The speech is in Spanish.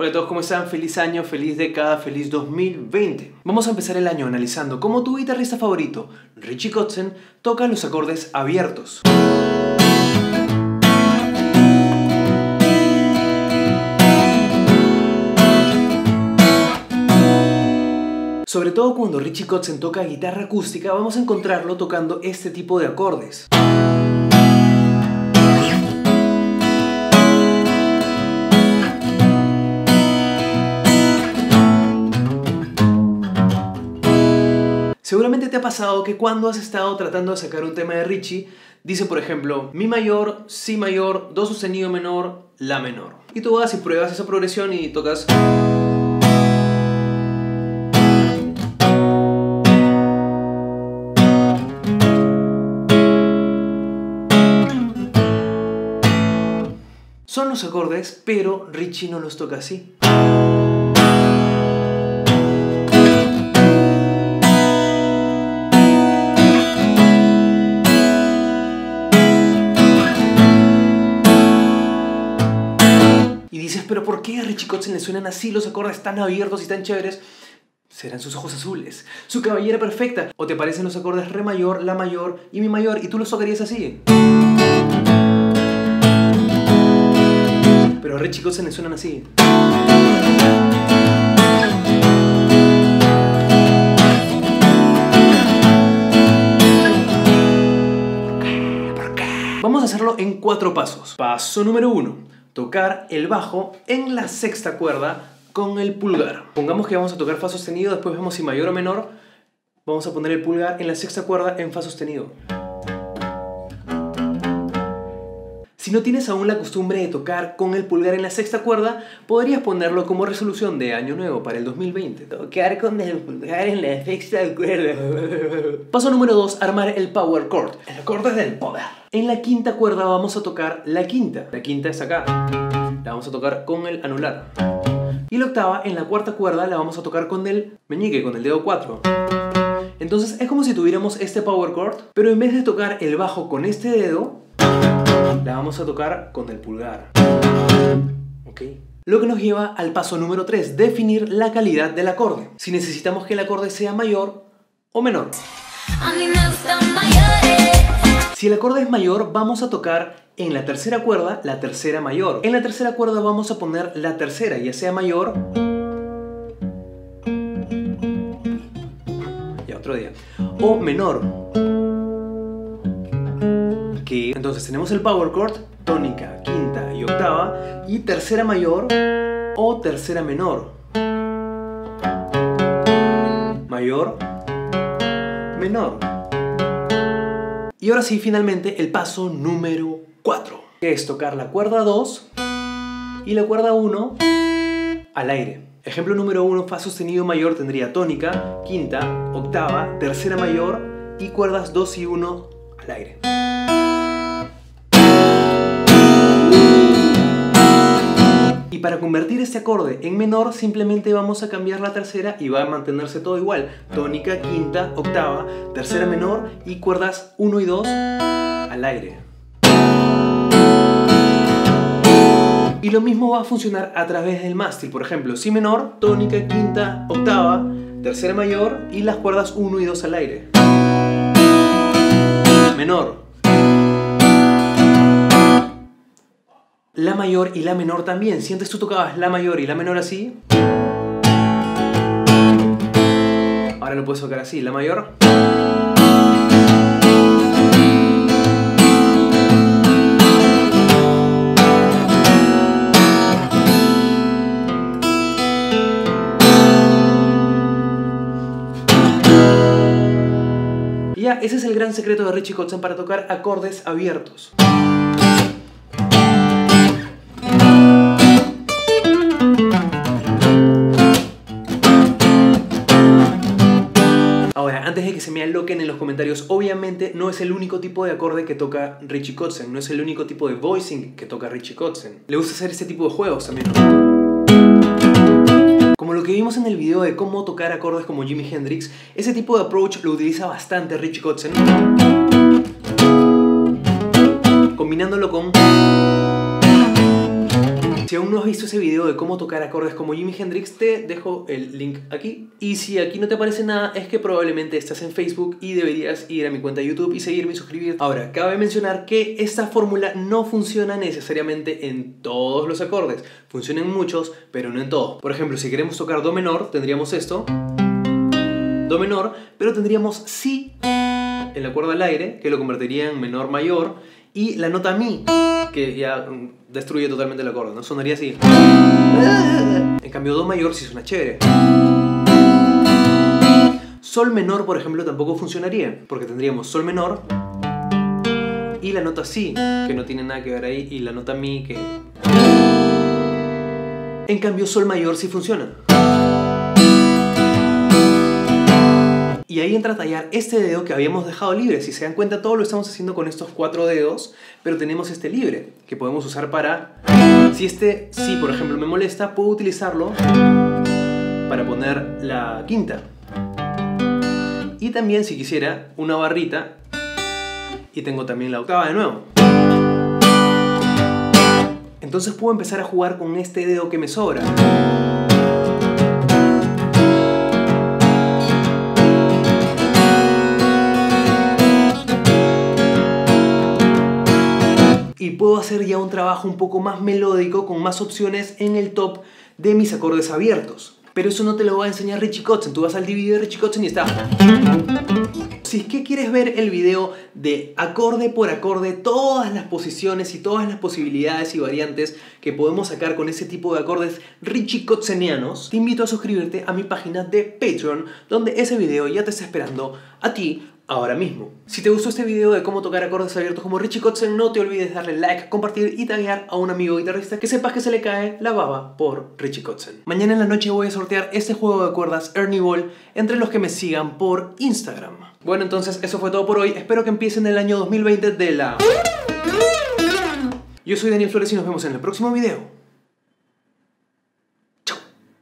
Hola a todos, ¿cómo están? Feliz año, feliz década, feliz 2020. Vamos a empezar el año analizando cómo tu guitarrista favorito, Richie Kotzen, toca los acordes abiertos. Sobre todo cuando Richie Kotzen toca guitarra acústica, vamos a encontrarlo tocando este tipo de acordes. Te ha pasado que cuando has estado tratando de sacar un tema de Richie, dice por ejemplo Mi mayor, Si mayor, Do sostenido menor, La menor. Y tú vas y pruebas esa progresión y tocas... Son los acordes, pero Richie no los toca así. Pero ¿por qué a Richie Kotzen le suenan así los acordes tan abiertos y tan chéveres? Serán sus ojos azules, su cabellera perfecta, o te parecen los acordes re mayor, la mayor y mi mayor, y tú los tocarías así. Pero a Richie Kotzen le suenan así. Vamos a hacerlo en cuatro pasos. Paso número uno tocar el bajo en la sexta cuerda con el pulgar. Pongamos que vamos a tocar fa sostenido, después vemos si mayor o menor. Vamos a poner el pulgar en la sexta cuerda en fa sostenido. Si no tienes aún la costumbre de tocar con el pulgar en la sexta cuerda, podrías ponerlo como resolución de año nuevo para el 2020. Tocar con el pulgar en la sexta cuerda. Paso número 2, armar el power chord, el acorde del poder. En la quinta cuerda vamos a tocar la quinta. La quinta es acá. La vamos a tocar con el anular. Y la octava, en la cuarta cuerda, la vamos a tocar con el meñique, con el dedo 4. Entonces es como si tuviéramos este power chord, pero en vez de tocar el bajo con este dedo, la vamos a tocar con el pulgar. ¿Ok? Lo que nos lleva al paso número 3, definir la calidad del acorde. Si necesitamos que el acorde sea mayor o menor. Si el acorde es mayor, vamos a tocar en la tercera cuerda la tercera mayor. En la tercera cuerda vamos a poner la tercera, ya sea mayor... Ya, otro día. O menor. Entonces tenemos el power chord, tónica, quinta y octava, y tercera mayor o tercera menor. Mayor, menor. Y ahora sí, finalmente, el paso número 4, que es tocar la cuerda 2 y la cuerda 1 al aire. Ejemplo número 1, Fa sostenido mayor tendría tónica, quinta, octava, tercera mayor y cuerdas 2 y 1 al aire. Y para convertir este acorde en menor, simplemente vamos a cambiar la tercera y va a mantenerse todo igual. Tónica, quinta, octava, tercera menor y cuerdas 1 y 2 al aire. Y lo mismo va a funcionar a través del mástil. Por ejemplo, si menor, tónica, quinta, octava, tercera mayor y las cuerdas 1 y 2 al aire. Menor, la mayor y la menor también. Si antes tú tocabas la mayor y la menor así, ahora lo puedes tocar así, la mayor. Ya, ese es el gran secreto de Richie Kotzen para tocar acordes abiertos. Que se me aloquen en los comentarios, obviamente no es el único tipo de acorde que toca Richie Kotzen, no es el único tipo de voicing que toca Richie Kotzen. Le gusta hacer este tipo de juegos también. Como lo que vimos en el video de cómo tocar acordes como Jimi Hendrix, ese tipo de approach lo utiliza bastante Richie Kotzen. Combinándolo con Si aún no has visto ese video de cómo tocar acordes como Jimi Hendrix, te dejo el link aquí. Y si aquí no te aparece nada, es que probablemente estás en Facebook y deberías ir a mi cuenta de YouTube y seguirme y suscribirte. Ahora, cabe mencionar que esta fórmula no funciona necesariamente en todos los acordes. Funciona en muchos, pero no en todos. Por ejemplo, si queremos tocar Do menor, tendríamos esto. Do menor, pero tendríamos Si en la cuerda al aire, que lo convertiría en menor mayor, y la nota Mi, que ya mm, destruye totalmente el acorde, ¿no? Sonaría así. En cambio, Do mayor sí suena chévere. Sol menor, por ejemplo, tampoco funcionaría, porque tendríamos Sol menor y la nota Si, que no tiene nada que ver ahí, y la nota Mi, que... En cambio, Sol mayor sí funciona. Y ahí entra a tallar este dedo que habíamos dejado libre. Si se dan cuenta, todo lo estamos haciendo con estos cuatro dedos, pero tenemos este libre, que podemos usar para... Si este Si, por ejemplo, me molesta, puedo utilizarlo para poner la quinta. Y también, si quisiera, una barrita, y tengo también la octava de nuevo. Entonces puedo empezar a jugar con este dedo que me sobra. Puedo hacer ya un trabajo un poco más melódico con más opciones en el top de mis acordes abiertos. Pero eso no te lo va a enseñar Richie Kotzen. Tú vas al DVD de Richie Kotzen y está... Si es que quieres ver el video de acorde por acorde, todas las posiciones y todas las posibilidades y variantes que podemos sacar con ese tipo de acordes Richie Kotzenianos, te invito a suscribirte a mi página de Patreon, donde ese video ya te está esperando a ti ahora mismo. Si te gustó este video de cómo tocar acordes abiertos como Richie Kotzen, no te olvides de darle like, compartir y taguear a un amigo guitarrista que sepas que se le cae la baba por Richie Kotzen. Mañana en la noche voy a sortear este juego de cuerdas Ernie Ball entre los que me sigan por Instagram. Bueno, entonces eso fue todo por hoy. Espero que empiecen el año 2020 de la... Yo soy Daniel Flores y nos vemos en el próximo video.